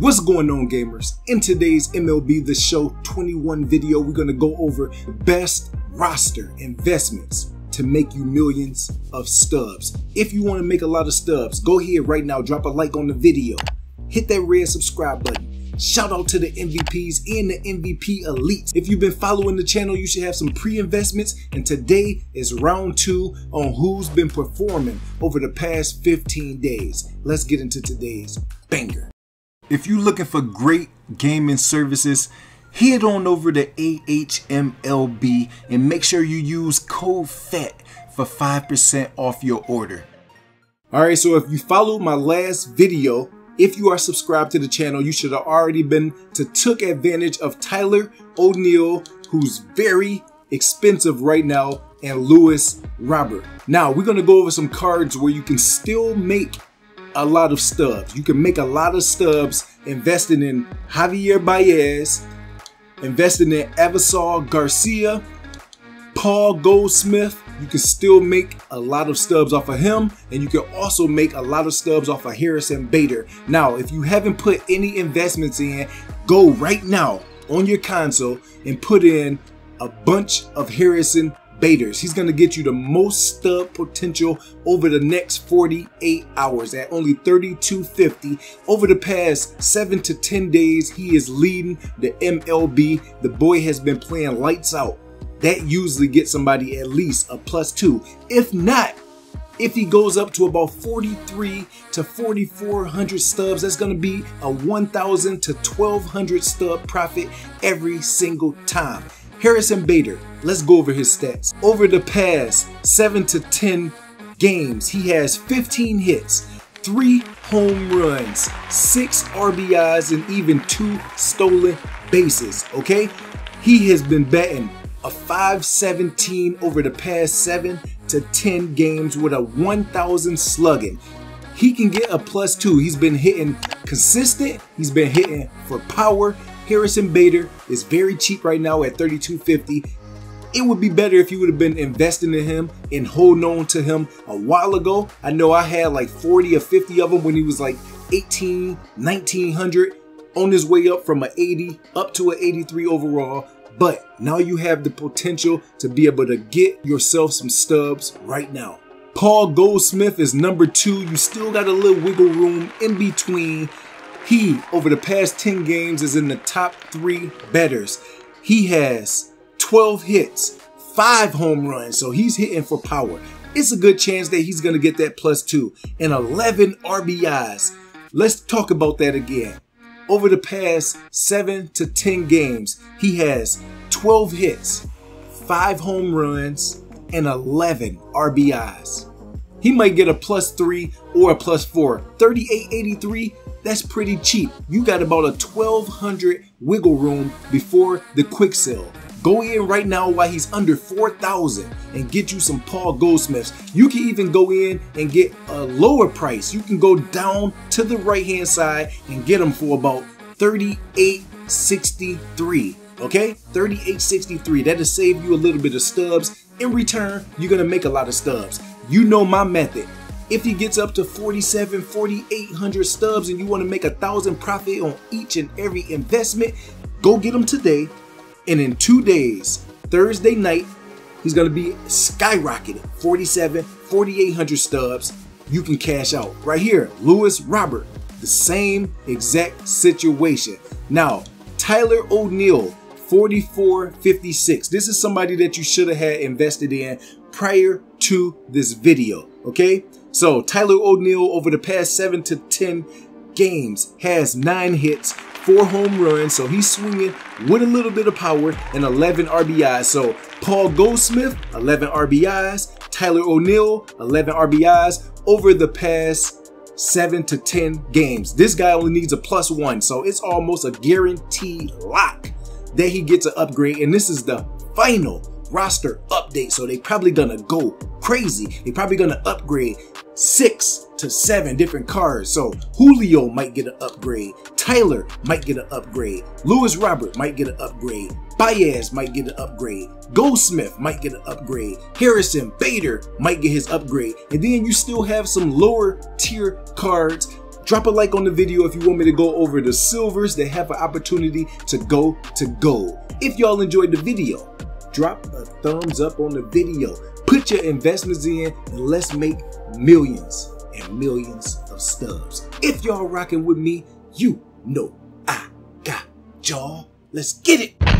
What's going on gamers? In today's MLB The Show 21 video, we're gonna go over best roster investments to make you millions of stubs. If you wanna make a lot of stubs, go ahead right now, drop a like on the video, hit that red subscribe button. Shout out to the MVPs and the MVP elites. If you've been following the channel, you should have some pre-investments and today is round two on who's been performing over the past 15 days. Let's get into today's banger. If you're looking for great gaming services, head on over to AHMLB and make sure you use code for 5% off your order. Alright, so if you followed my last video, if you are subscribed to the channel, you should have already been to took advantage of Tyler O'Neill, who's very expensive right now, and Luis Robert. Now, we're going to go over some cards where you can still make a lot of stubs. You can make a lot of stubs investing in Javier Baez, investing in Avisail Garcia, Paul Goldschmidt. You can still make a lot of stubs off of him, and you can also make a lot of stubs off of Harrison Bader. Now, if you haven't put any investments in, go right now on your console and put in a bunch of Harrison Baders. He's going to get you the most stub potential over the next 48 hours at only 32.50. Over the past 7 to 10 days, he is leading the MLB. The boy has been playing lights out. That usually gets somebody at least a plus 2. If not, if he goes up to about 43 to 4400 stubs, that's going to be a 1000 to 1200 stub profit every single time. Harrison Bader, let's go over his stats. Over the past 7 to 10 games, he has 15 hits, 3 home runs, 6 RBIs, and even 2 stolen bases, okay? He has been batting a 517 over the past 7 to 10 games with a 1000 slugging. He can get a plus 2. He's been hitting consistent, he's been hitting for power, Harrison Bader is very cheap right now at 32.50. It would be better if you would have been investing in him and holding on to him a while ago. I know I had like 40 or 50 of them when he was like 18, 1900 on his way up from an 80 up to an 83 overall. But now you have the potential to be able to get yourself some stubs right now. Paul Goldschmidt is number two. You still got a little wiggle room in between he, over the past 10 games, is in the top three betters. He has 12 hits, five home runs, so he's hitting for power. It's a good chance that he's going to get that plus two and 11 RBIs. Let's talk about that again. Over the past 7 to 10 games, he has 12 hits, 5 home runs, and 11 RBIs. He might get a plus 3 or a plus 4. 3883 that's pretty cheap. You got about a 1200 wiggle room before the quick sale. Go in right now while he's under 4,000 and get you some Paul Goldschmidts. You can even go in and get a lower price. You can go down to the right hand side and get them for about 38.63. Okay, 38.63. That'll save you a little bit of stubs. In return, you're gonna make a lot of stubs. You know my method. If he gets up to 47, 4,800 stubs and you want to make a thousand profit on each and every investment, go get him today. And in two days, Thursday night, he's going to be skyrocketing 47, 4,800 stubs. You can cash out right here. Luis Robert, the same exact situation. Now, Tyler O'Neill, 4456. This is somebody that you should have had invested in prior to this video, okay? So Tyler O'Neill over the past 7 to 10 games has 9 hits, 4 home runs, so he's swinging with a little bit of power and 11 RBIs. So Paul Goldschmidt, 11 RBIs, Tyler O'Neill, 11 RBIs over the past 7 to 10 games. This guy only needs a plus 1, so it's almost a guaranteed lock that he gets an upgrade, and this is the final roster update. So they probably gonna go crazy. They probably gonna upgrade six to seven different cars. So Julio might get an upgrade. Tyler might get an upgrade. Luis Robert might get an upgrade. Baez might get an upgrade. Goldschmidt might get an upgrade. Harrison Bader might get his upgrade. And then you still have some lower tier cards Drop a like on the video if you want me to go over the silvers that have an opportunity to go to gold. If y'all enjoyed the video, drop a thumbs up on the video. Put your investments in and let's make millions and millions of stubs. If y'all rocking with me, you know I got y'all. Let's get it.